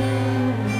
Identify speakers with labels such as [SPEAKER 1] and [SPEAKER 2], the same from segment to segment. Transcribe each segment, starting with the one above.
[SPEAKER 1] Música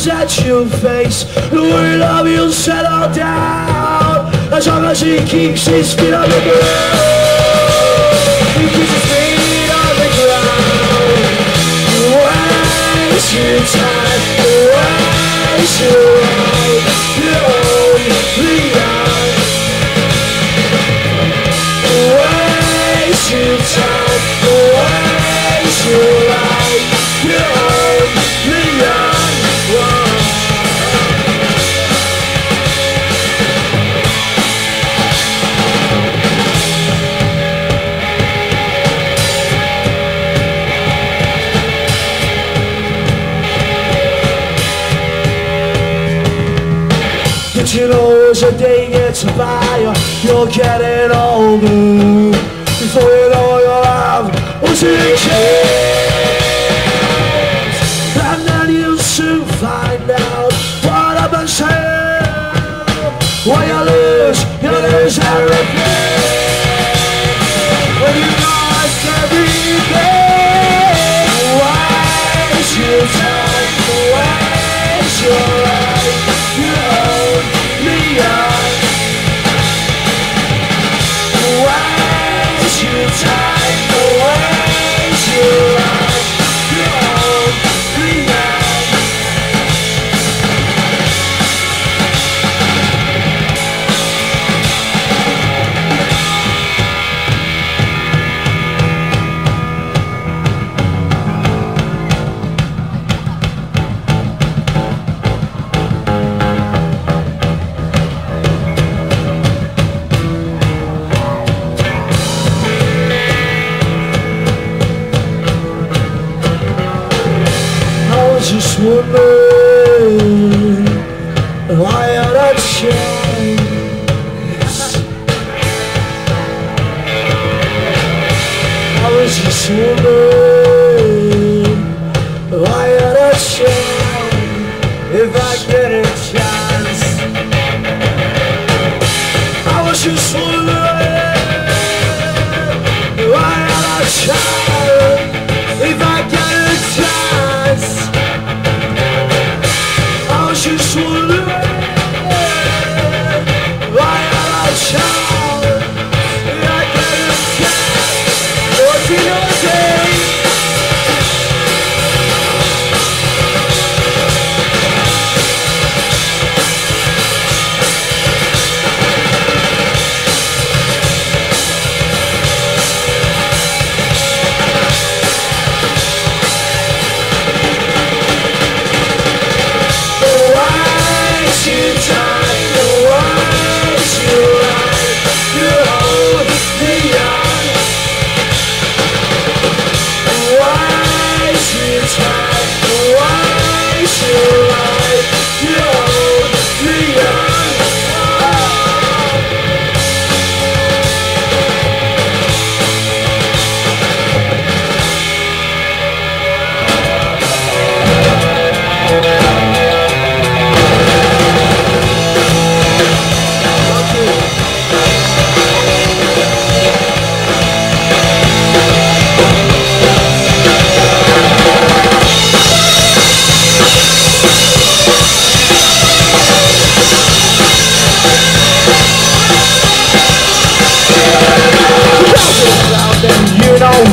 [SPEAKER 1] problems that you face, the word of you'll settle down. As long as he keeps his feet on the ground. He keeps his feet on the ground. Waste your time, waste your life. You're only young. You know as the day gets by, you're getting older. Before you know you'll have 60 if I get a chance. I was just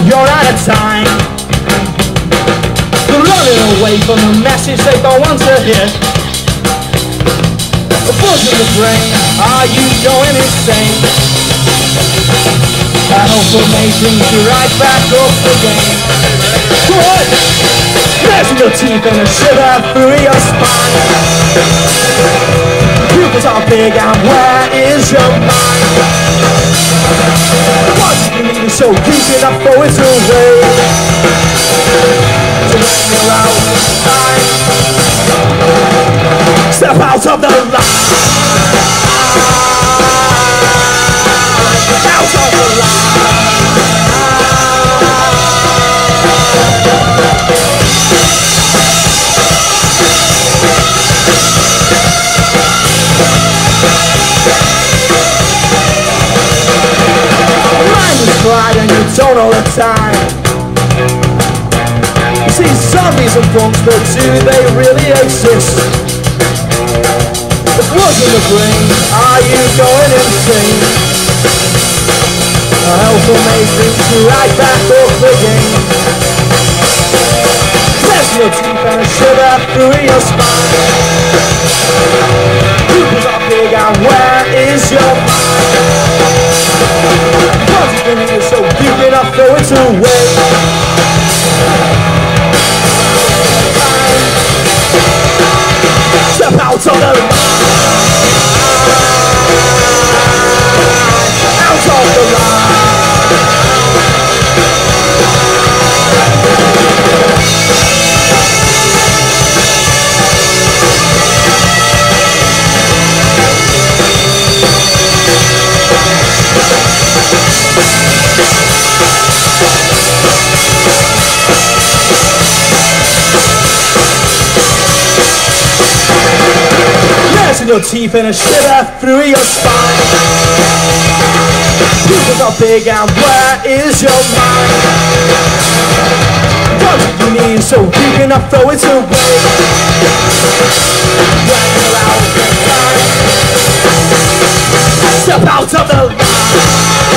[SPEAKER 1] you're out of time They're running away from the message they don't want to hear A buzz in the brain, are you going insane? That information you right back up again What? Pressing your teeth and a shiver through your spine Pupils are big and where is your mind? So deep enough for it to away. So when you're out step out of the line. Is and you don't all the time. You see zombies and punks, but do they really exist? The blood in the brain, are you going insane? A may bring you right back up again. There's your teeth and shiver through your spine. Throw it away. Step out of the line. There's your teeth and a shiver through your spine. Are big and where is your mind? What you need so you cannot throw it away. When you're out of time, step out of the line.